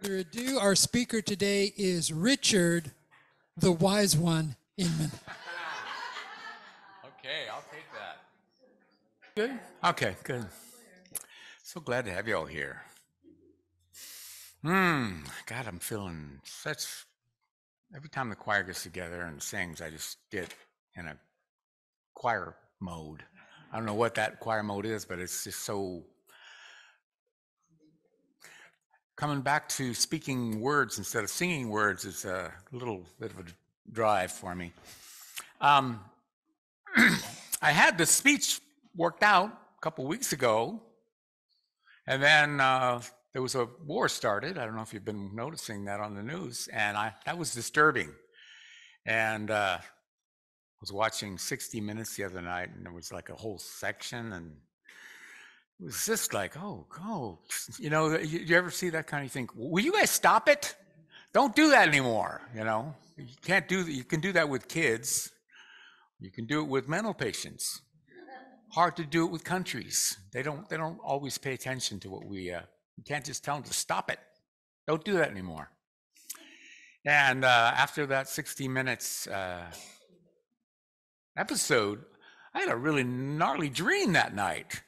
further ado, our speaker today is Richard, the wise one, Inman. Okay, I'll take that. Good? Okay, good. So glad to have you all here. Hmm, God, I'm feeling such. Every time the choir gets together and sings, I just get in a choir mode. I don't know what that choir mode is, but it's just so. Coming back to speaking words instead of singing words is a little bit of a drive for me. Um, I had this speech worked out a couple weeks ago, and then uh, there was a war started. I don't know if you've been noticing that on the news, and I that was disturbing. And uh, I was watching 60 Minutes the other night, and there was like a whole section, and was just like, oh, go. you know, you, you ever see that kind of thing? Will you guys stop it? Don't do that anymore. You know, you can't do that. You can do that with kids. You can do it with mental patients. Hard to do it with countries. They don't. They don't always pay attention to what we. Uh, you can't just tell them to stop it. Don't do that anymore. And uh, after that 60 minutes uh, episode, I had a really gnarly dream that night.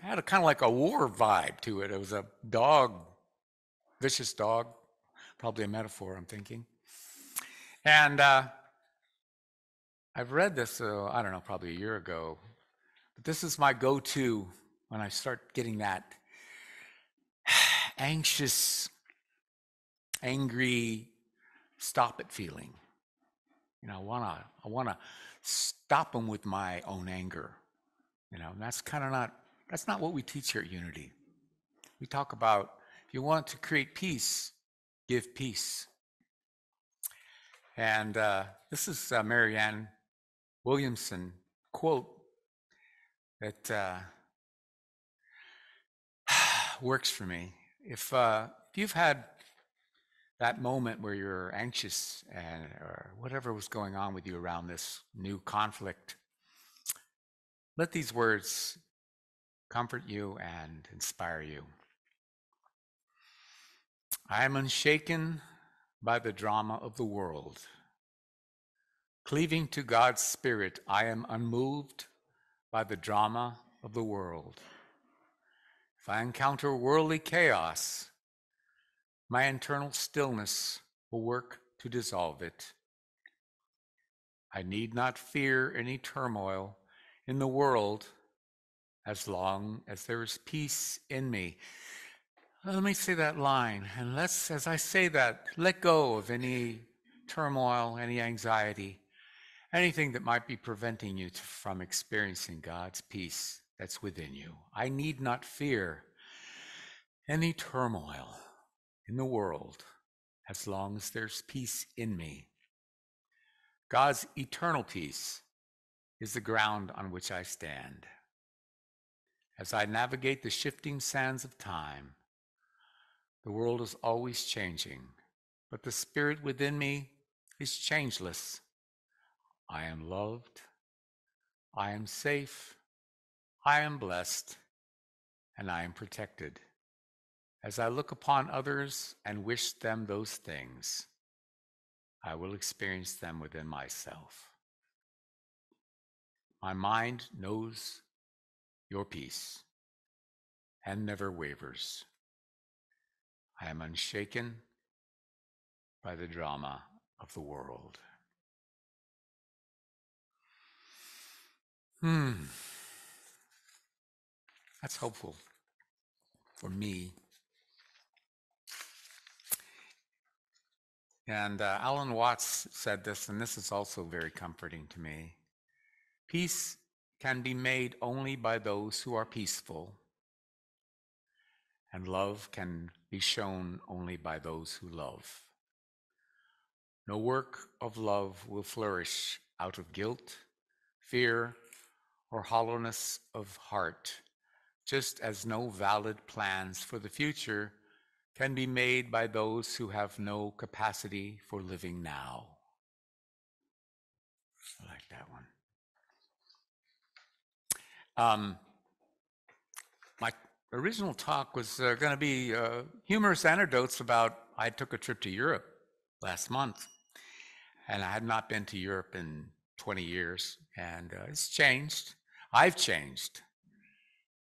Had a kind of like a war vibe to it. It was a dog, vicious dog, probably a metaphor. I'm thinking. And uh, I've read this, uh, I don't know, probably a year ago, but this is my go to when I start getting that anxious, angry, stop it feeling. You know, I wanna, I wanna stop them with my own anger. You know, and that's kind of not, that's not what we teach here at Unity. We talk about if you want to create peace, give peace. And uh, this is uh, Marianne Williamson quote that uh, works for me. If, uh, if you've had that moment where you're anxious and or whatever was going on with you around this new conflict, let these words comfort you and inspire you. I am unshaken by the drama of the world. Cleaving to God's Spirit, I am unmoved by the drama of the world. If I encounter worldly chaos, my internal stillness will work to dissolve it. I need not fear any turmoil in the world as long as there is peace in me. Let me say that line, and let's, as I say that, let go of any turmoil, any anxiety, anything that might be preventing you to, from experiencing God's peace that's within you. I need not fear any turmoil in the world as long as there's peace in me. God's eternal peace is the ground on which I stand. As I navigate the shifting sands of time, the world is always changing, but the spirit within me is changeless. I am loved. I am safe. I am blessed. And I am protected. As I look upon others and wish them those things, I will experience them within myself. My mind knows your peace and never wavers. I am unshaken by the drama of the world. Hmm. That's hopeful for me. And uh, Alan Watts said this, and this is also very comforting to me. Peace can be made only by those who are peaceful and love can be shown only by those who love. No work of love will flourish out of guilt, fear, or hollowness of heart, just as no valid plans for the future can be made by those who have no capacity for living now. I like that one. Um, my original talk was uh, going to be uh, humorous anecdotes about I took a trip to Europe last month, and I had not been to Europe in 20 years, and uh, it's changed. I've changed.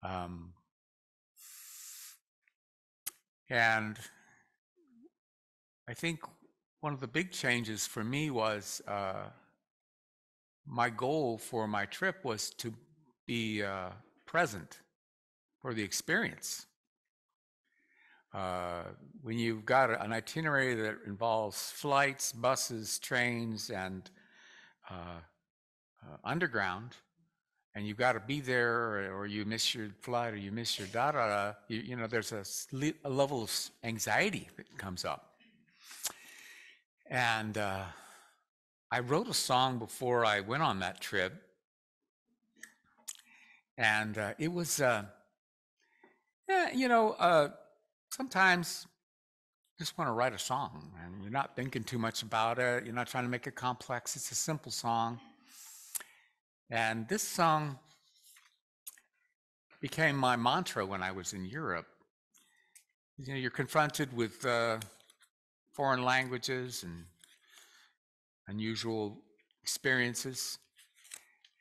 Um, and I think one of the big changes for me was uh, my goal for my trip was to be uh, present for the experience. Uh, when you've got an itinerary that involves flights, buses, trains, and uh, uh, underground, and you've got to be there, or you miss your flight, or you miss your da da da, you, you know, there's a, a, level of anxiety that comes up. And uh, I wrote a song before I went on that trip, and uh, it was, uh, yeah, you know, uh, sometimes you just want to write a song, and you're not thinking too much about it. You're not trying to make it complex. It's a simple song, and this song became my mantra when I was in Europe. You know, you're confronted with uh, foreign languages and unusual experiences.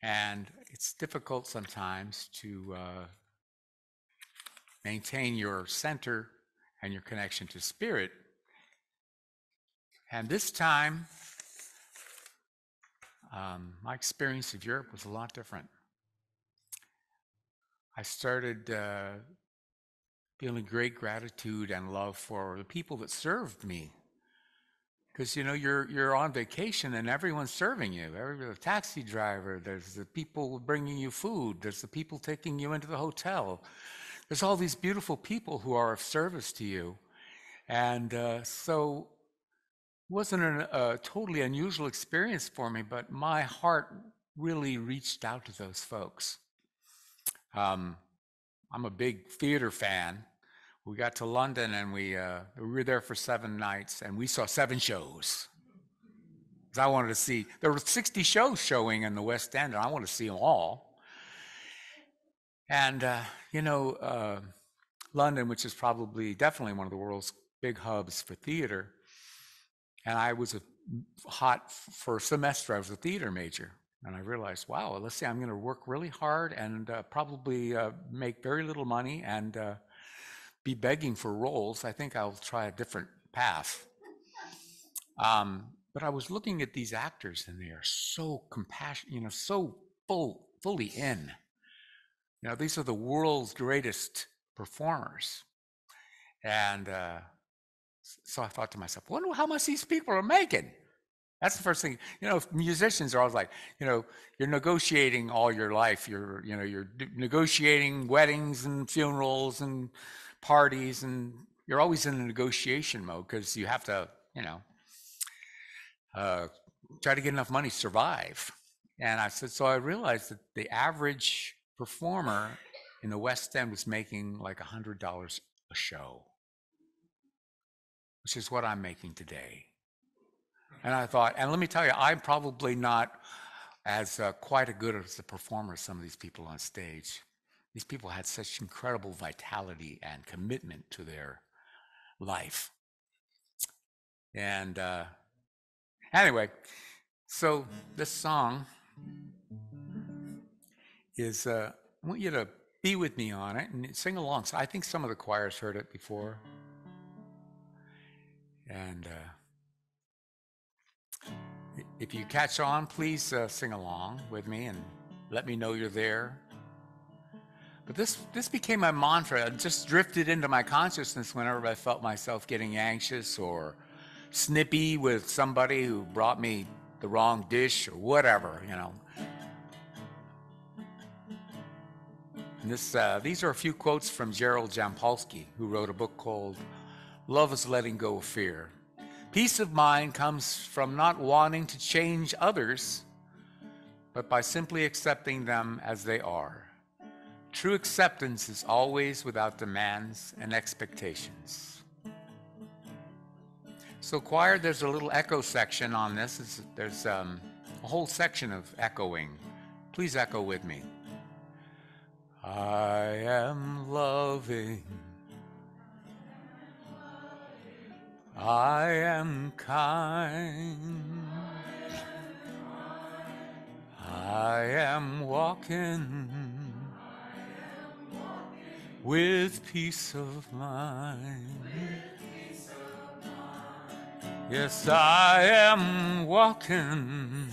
And it's difficult sometimes to uh, maintain your center and your connection to spirit. And this time, um, my experience of Europe was a lot different. I started uh, feeling great gratitude and love for the people that served me because you know you're you're on vacation and everyone's serving you. Every the taxi driver, there's the people bringing you food, there's the people taking you into the hotel. There's all these beautiful people who are of service to you, and uh, so it wasn't a totally unusual experience for me. But my heart really reached out to those folks. Um, I'm a big theater fan, we got to London and we, uh, we were there for seven nights and we saw seven shows. I wanted to see, there were 60 shows showing in the West End and I want to see them all. And, uh, you know, uh, London, which is probably definitely one of the world's big hubs for theater, and I was a hot for a semester, I was a theater major. And I realized, wow, let's see, I'm going to work really hard and uh, probably uh, make very little money and uh, be begging for roles. I think I'll try a different path. Um, but I was looking at these actors, and they are so compassionate, you know, so full, fully in. You know, these are the world's greatest performers, and uh, so I thought to myself, wonder how much these people are making. That's the first thing. You know, musicians are always like, you know, you're negotiating all your life. You're, you know, you're negotiating weddings and funerals and parties and you're always in a negotiation mode because you have to, you know, uh, try to get enough money to survive. And I said, so I realized that the average performer in the West End was making like a hundred dollars a show, which is what I'm making today. And I thought, and let me tell you, I'm probably not as uh, quite a good as a performer as some of these people on stage. These people had such incredible vitality and commitment to their life. And uh, anyway, so this song is, uh, I want you to be with me on it and sing along. So I think some of the choirs heard it before. And uh, if you catch on, please uh, sing along with me and let me know you're there. But this, this became my mantra. It just drifted into my consciousness whenever I felt myself getting anxious or snippy with somebody who brought me the wrong dish or whatever, you know. And this, uh, these are a few quotes from Gerald Jampolsky, who wrote a book called Love is Letting Go of Fear. Peace of mind comes from not wanting to change others, but by simply accepting them as they are. True acceptance is always without demands and expectations. So, choir, there's a little echo section on this. It's, there's um, a whole section of echoing. Please echo with me. I am loving. I am kind. I am walking with peace of mind. Yes, I am walking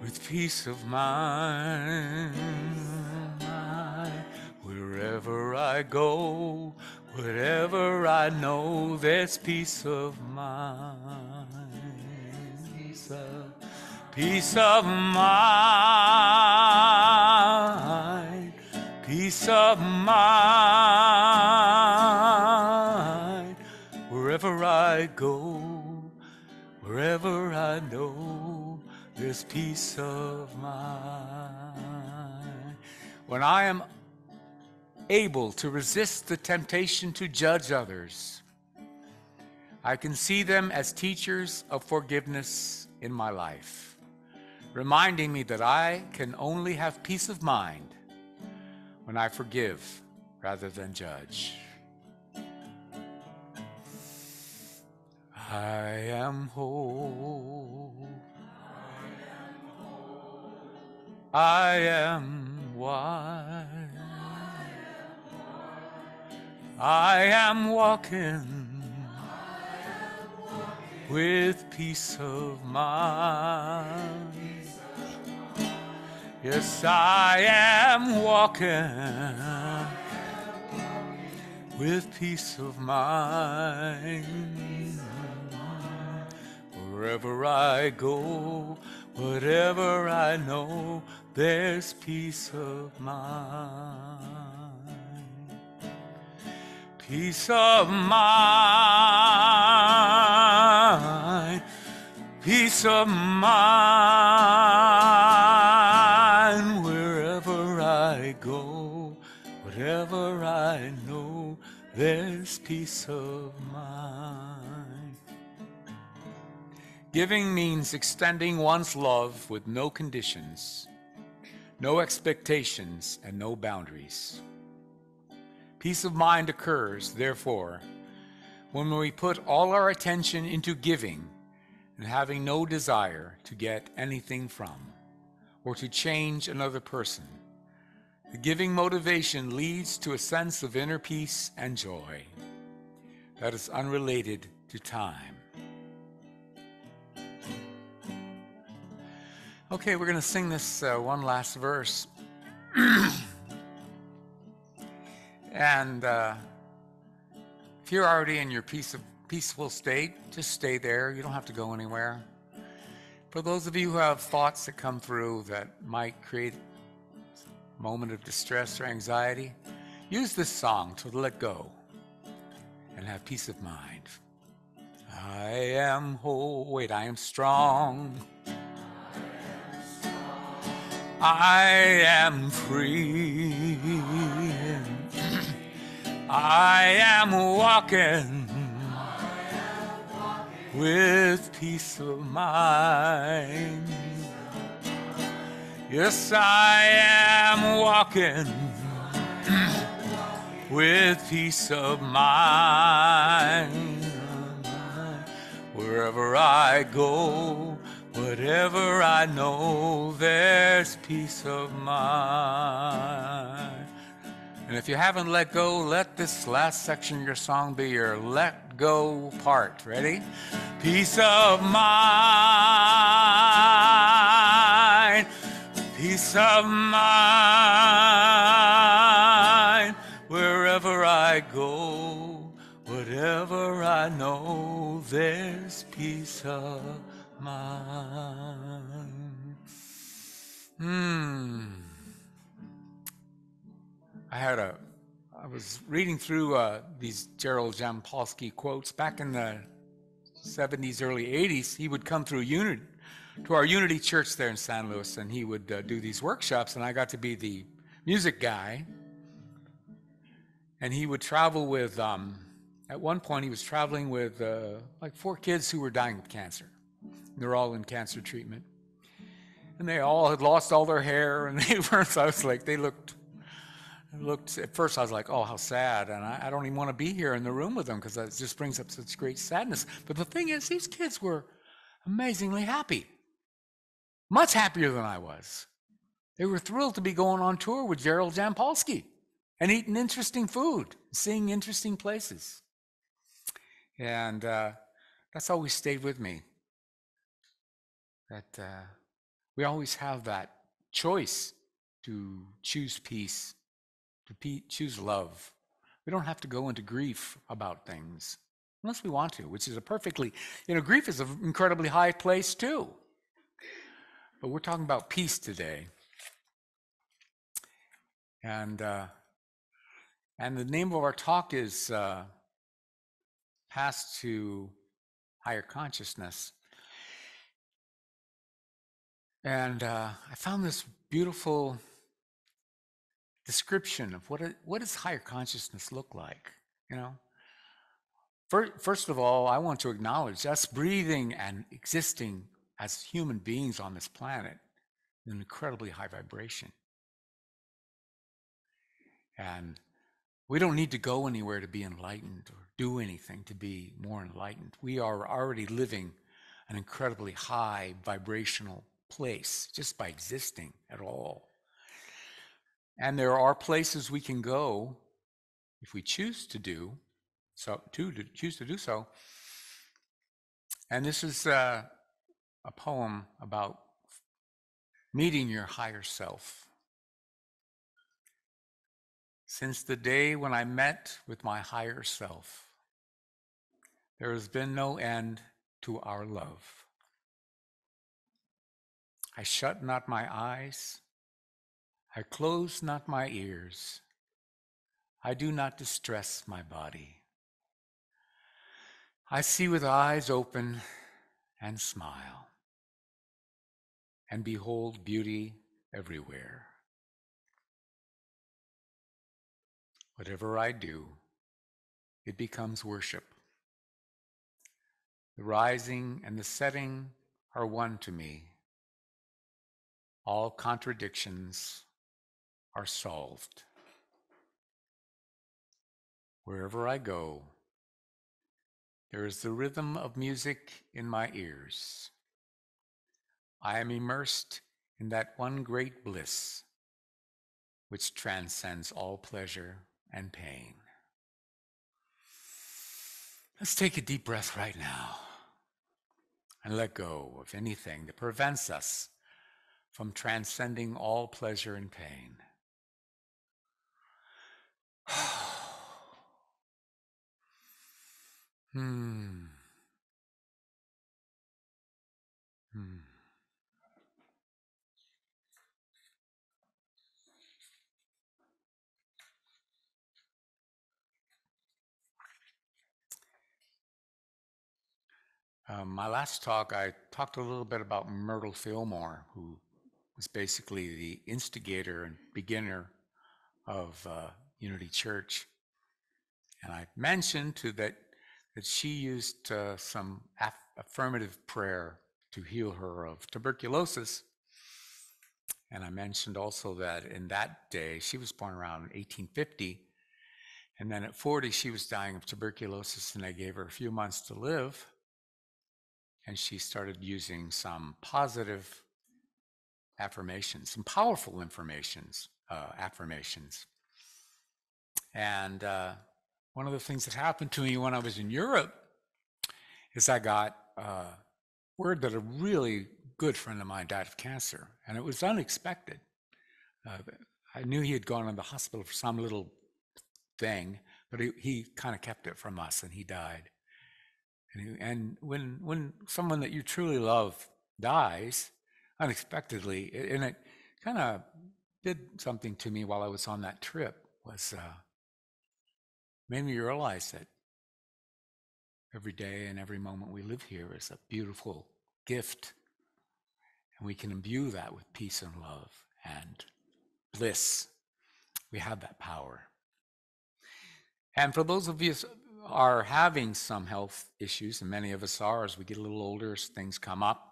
with peace of mind. Wherever I go, wherever I know, there's peace of mind. Peace of, peace of mind. Peace of mind. Wherever I go, wherever I know, there's peace of mind. When I am able to resist the temptation to judge others, I can see them as teachers of forgiveness in my life, reminding me that I can only have peace of mind when I forgive rather than judge. I am whole. I am wise. I am walking with peace of mind. Yes, I am walking with peace of mind. Wherever I go, whatever I know, there's peace of mind. Peace of mind, peace of mind, there's peace of mind. Giving means extending one's love with no conditions, no expectations, and no boundaries. Peace of mind occurs, therefore, when we put all our attention into giving and having no desire to get anything from or to change another person. The giving motivation leads to a sense of inner peace and joy that is unrelated to time. Okay, we're going to sing this uh, one last verse. and uh, if you're already in your peace of, peaceful state, just stay there. You don't have to go anywhere. For those of you who have thoughts that come through that might create moment of distress or anxiety, use this song to let go and have peace of mind. I am whole. Wait, I am strong. I am free. I am walking with peace of mind. Yes, I am walking with peace of mind. Wherever I go, whatever I know, there's peace of mind. And if you haven't let go, let this last section of your song be your let go part. Ready? Peace of mind, peace of mind, wherever I go, whatever I know, there's peace of mind. Hmm. I had a, I was reading through uh, these Gerald Jampolsky quotes back in the 70s, early 80s. He would come through Unity, to our Unity Church there in San Luis, and he would uh, do these workshops, and I got to be the music guy. And he would travel with, um, at one point, he was traveling with uh, like four kids who were dying of cancer. They're all in cancer treatment. And they all had lost all their hair, and they weren't, so I was like, they looked looked at first i was like oh how sad and i, I don't even want to be here in the room with them because it just brings up such great sadness but the thing is these kids were amazingly happy much happier than i was they were thrilled to be going on tour with gerald jampolsky and eating interesting food seeing interesting places and uh, that's always stayed with me that uh, we always have that choice to choose peace to pe- choose love. We don't have to go into grief about things unless we want to, which is a perfectly, you know, grief is an incredibly high place too. But we're talking about peace today. And, uh, and the name of our talk is uh, Path to Higher Consciousness. And uh, I found this beautiful description of what, what does higher consciousness look like, you know? First, first of all, I want to acknowledge us breathing and existing as human beings on this planet an incredibly high vibration. And we don't need to go anywhere to be enlightened or do anything to be more enlightened. We are already living an incredibly high vibrational place just by existing at all. And there are places we can go if we choose to do so, to, to choose to do so. And this is uh, a poem about meeting your higher self. Since the day when I met with my higher self, there has been no end to our love. I shut not my eyes, I close not my ears, I do not distress my body. I see with eyes open and smile, and behold beauty everywhere. Whatever I do, it becomes worship. The rising and the setting are one to me. All contradictions are solved. Wherever I go, there is the rhythm of music in my ears. I am immersed in that one great bliss which transcends all pleasure and pain. Let's take a deep breath right now and let go of anything that prevents us from transcending all pleasure and pain. hmm. Hmm. Um, my last talk, I talked a little bit about Myrtle Fillmore, who was basically the instigator and beginner of uh, Unity Church. And I mentioned to that that she used uh, some aff- affirmative prayer to heal her of tuberculosis. And I mentioned also that in that day, she was born around 1850. And then at 40, she was dying of tuberculosis, and they gave her a few months to live. And she started using some positive affirmations, some powerful informations, uh, affirmations. And uh, one of the things that happened to me when I was in Europe is I got uh, word that a really good friend of mine died of cancer, and it was unexpected. Uh, I knew he had gone to the hospital for some little thing, but he, he kind of kept it from us, and he died. And, and when when someone that you truly love dies unexpectedly, and it kind of did something to me while I was on that trip, was uh, made me realize that every day and every moment we live here is a beautiful gift. And we can imbue that with peace and love and bliss. We have that power. And for those of you are having some health issues, and many of us are as we get a little older, as things come up,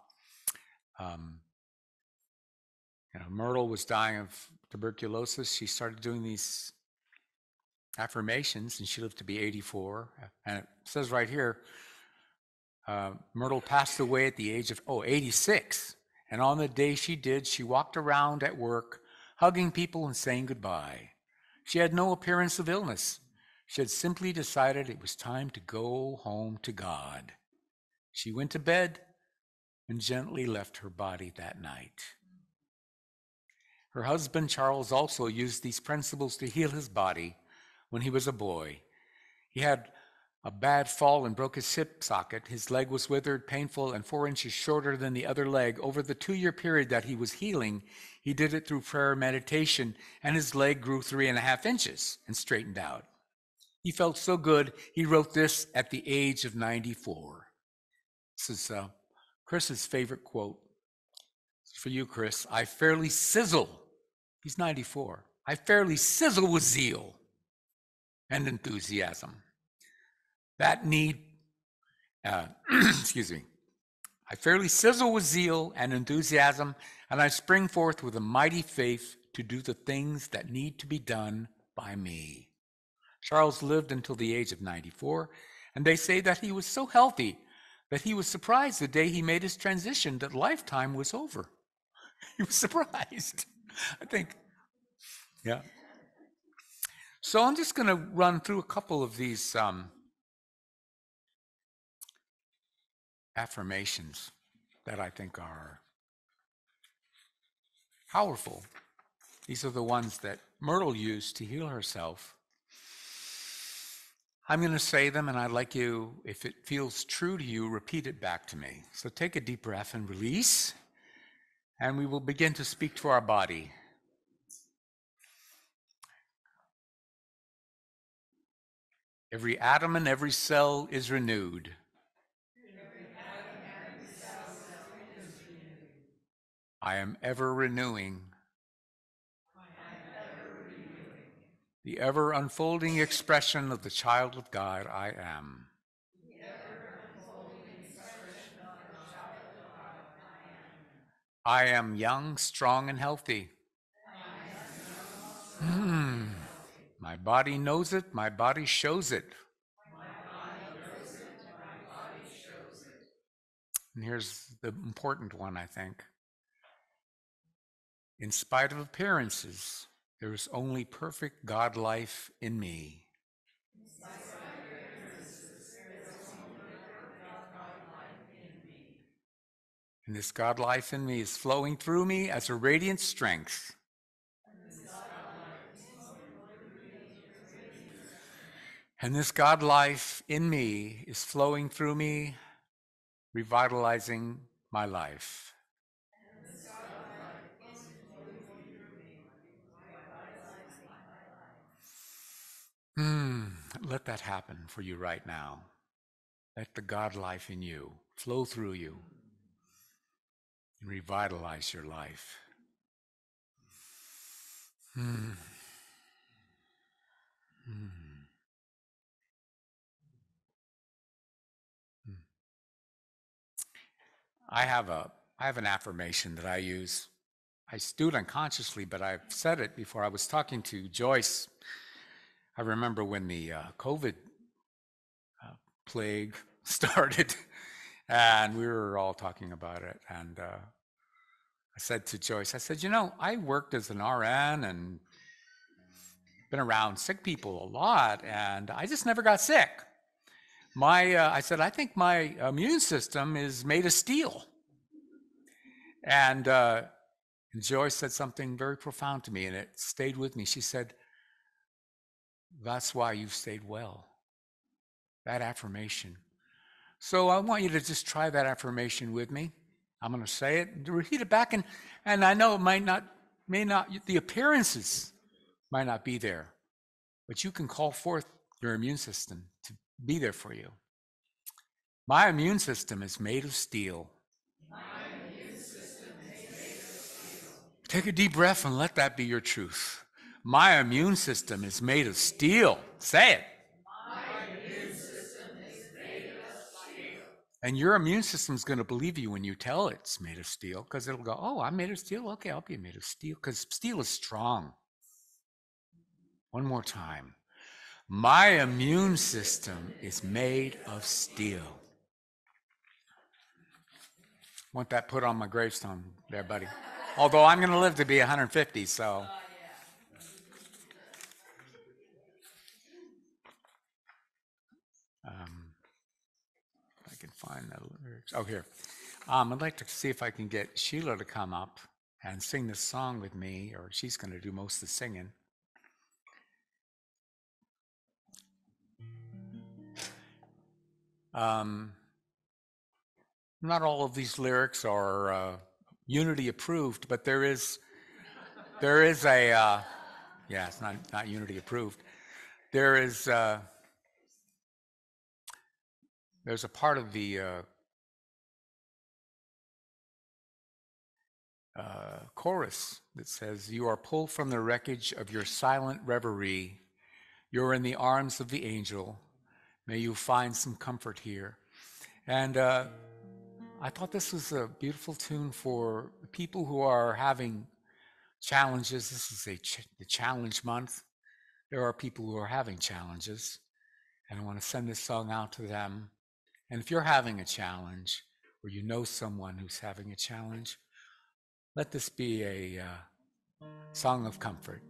um, you know, Myrtle was dying of tuberculosis. She started doing these affirmations and she lived to be 84. And it says right here, uh, Myrtle passed away at the age of, oh, 86. And on the day she did, she walked around at work, hugging people and saying goodbye. She had no appearance of illness. She had simply decided it was time to go home to God. She went to bed and gently left her body that night. Her husband, Charles, also used these principles to heal his body when he was a boy. He had a bad fall and broke his hip socket. His leg was withered, painful, and four inches shorter than the other leg. Over the two year period that he was healing, he did it through prayer and meditation, and his leg grew three and a half inches and straightened out. He felt so good, he wrote this at the age of 94. This is uh, Chris's favorite quote. For you, Chris. I fairly sizzle. He's 94. I fairly sizzle with zeal and enthusiasm. That need, uh, excuse me, I fairly sizzle with zeal and enthusiasm, and I spring forth with a mighty faith to do the things that need to be done by me. Charles lived until the age of 94, and they say that he was so healthy that he was surprised the day he made his transition that lifetime was over. He was surprised. I think, yeah. So I'm just going to run through a couple of these um, affirmations that I think are powerful. These are the ones that Myrtle used to heal herself. I'm going to say them, and I'd like you, if it feels true to you, repeat it back to me. So take a deep breath and release, and we will begin to speak to our body. Every atom and every cell is renewed. I am ever renewing. The ever unfolding expression of the child of God I am. I am young, strong, and healthy. Hmm. My body knows it, my body shows it. And here's the important one, I think. In spite of appearances, there is only perfect God life in me. And this God life in me is flowing through me as a radiant strength. And this God life in me is flowing through me, revitalizing my life. Hmm, let that happen for you right now. Let the God life in you flow through you and revitalize your life. Hmm. hmm. I have a I have an affirmation that I use. I do it unconsciously, but I've said it before. I was talking to Joyce I remember when the uh, COVID uh, plague started, and we were all talking about it. And uh, I said to Joyce, I said, you know, I worked as an RN and been around sick people a lot, and I just never got sick. My, uh, I said, I think my immune system is made of steel. And, uh, and Joyce said something very profound to me, and it stayed with me. She said, that's why you've stayed well. That affirmation. So I want you to just try that affirmation with me. I'm going to say it, and repeat it back, and, and I know it might not, may not, the appearances might not be there, but you can call forth your immune system to be there for you. My immune system is made of steel. Take a deep breath and let that be your truth. My immune system is made of steel. Say it. My immune system is made of steel. And your immune system's going to believe you when you tell it's made of steel because it'll go, Oh, I'm made of steel. Okay, I'll be made of steel because steel is strong. One more time. My immune system is made of steel. Want that put on my gravestone there, buddy. Although I'm going to live to be 150, so. Um, I can find the lyrics. Oh, here. Um, I'd like to see if I can get Sheila to come up and sing this song with me, or she's going to do most of the singing. Um, not all of these lyrics are uh, unity approved, but there is there is a uh, yeah, it's not not unity approved. There is uh, there's a part of the uh, uh, chorus that says, "You are pulled from the wreckage of your silent reverie. You're in the arms of the angel. May you find some comfort here." And uh, I thought this was a beautiful tune for people who are having challenges. This is a ch- the challenge month. There are people who are having challenges, and I want to send this song out to them. And if you're having a challenge, or you know someone who's having a challenge, let this be a uh, song of comfort.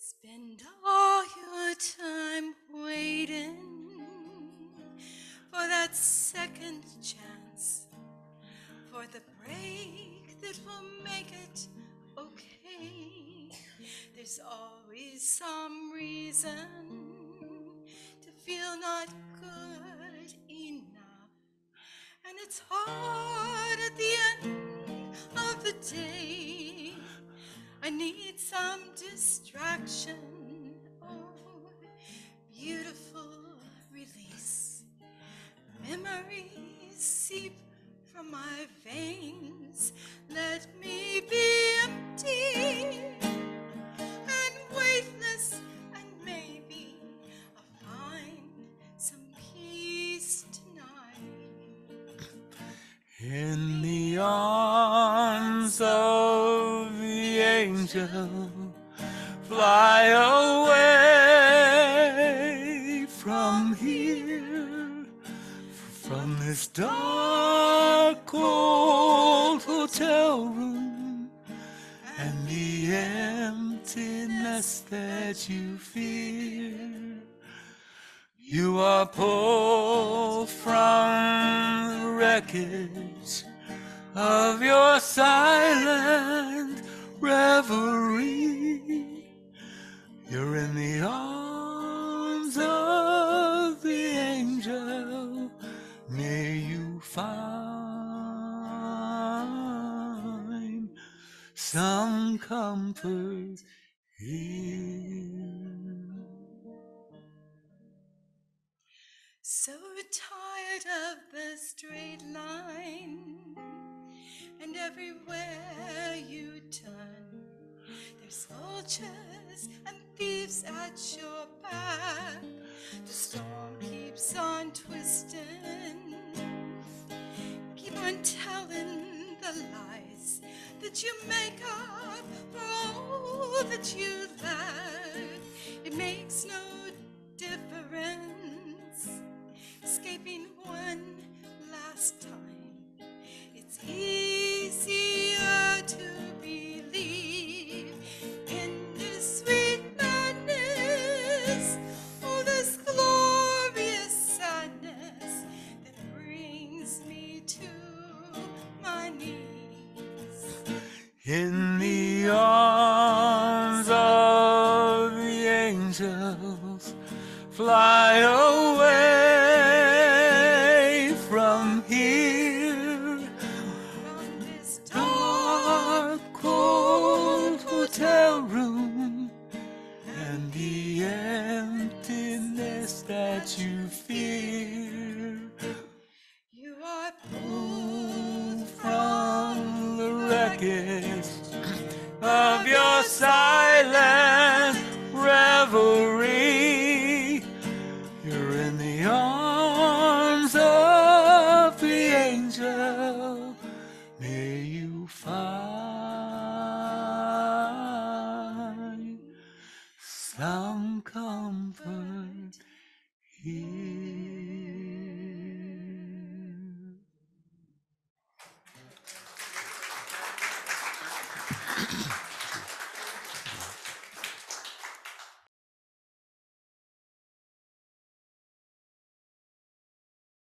Spend all your time waiting for that second chance, the break that will make it okay. There's always some reason to feel not good enough, and it's hard at the end of the day. I need some distraction. Oh, beautiful release. Memories seep from my veins. Let me be empty and weightless, and maybe I'll find some peace tonight. In the arms of the angel, fly away from here, from this dark, cold hotel room, and the emptiness that you fear. You are pulled from the wreckage of your silent reverie. You're in the arms some comfort here. So tired of the straight line, and everywhere you turn, there's vultures and thieves at your back. The storm keeps on twisting. Keep on telling the lies that you make up for all that you lack. It makes no difference. Escaping one last time. It's easier